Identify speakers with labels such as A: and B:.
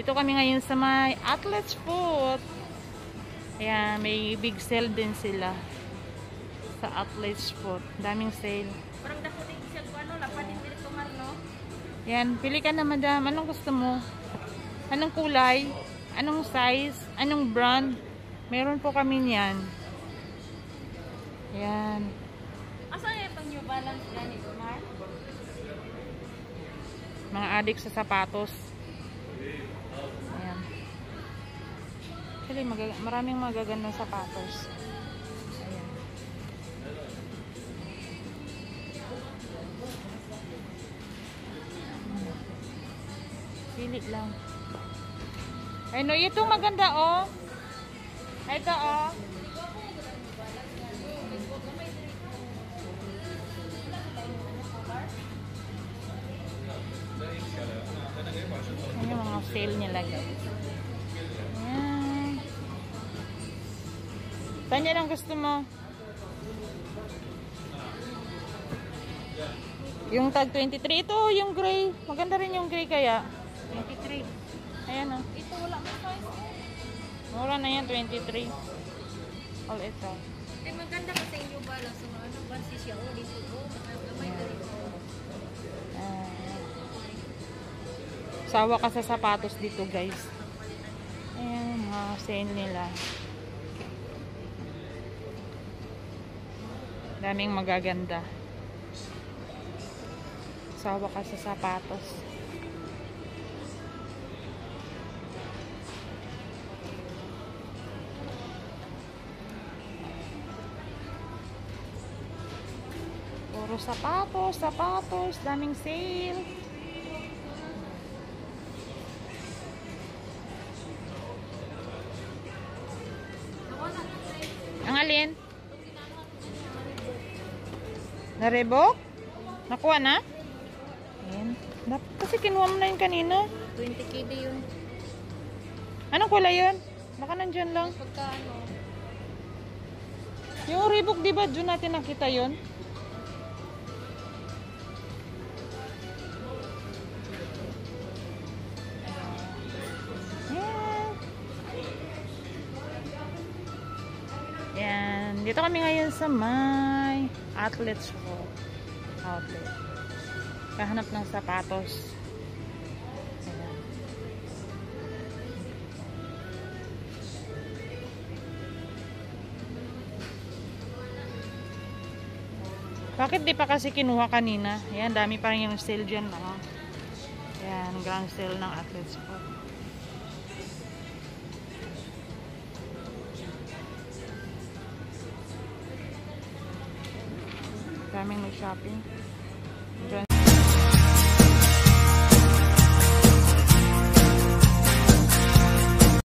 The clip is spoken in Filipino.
A: Dito kami ngayon sa may Athlete's Foot. Ayan, may big sale din sila. Sa Athlete's Foot. Daming sale.
B: Parang dako din siya kung ano, lapan din dito man, no?
A: Yan, pili ka na madam. Anong gusto mo? Anong kulay? Anong size? Anong brand? Meron po kami niyan. Yan.
B: Asa itong New Balance gani, Kumar?
A: Mga adik sa sapatos. Ayan. Actually, mag maraming magagandang sapatos. Ayan. Pili lang. Ay no, ito maganda oh. Ito oh. Sale nila guys. Ayan. Saan yan ang gusto mo? Yung tag 23. Ito, yung gray. Maganda rin yung gray kaya. 23. Ayan oh.
B: Ito wala mo size.
A: Mura na yan, 23. All ito.
B: Eh, maganda kasi yung Balance. Ano ba siya? Oh, dito.
A: Sawa ka sa sapatos dito guys. Ayan, mga sale nila. Daming magaganda. Sawa ka sa sapatos. Puro sapatos, sapatos, daming sale. Alin? Na-revoke? Nakuha na? Ayan. Dapat kasi kinuha mo na yun kanina.
B: 20 KD yun.
A: Anong kulay yun? Baka nandyan lang.
B: Pagka ano,
A: Yung Reebok, di ba dyan natin nakita yun? Dito kami ngayon sa may outlet shop. Outlet. Kahanap ng sapatos. Bakit di pa kasi kinuha kanina? Ayan, dami pa rin yung sale dyan. Oh. Ayan, grand sale ng outlets po. Daming may shopping.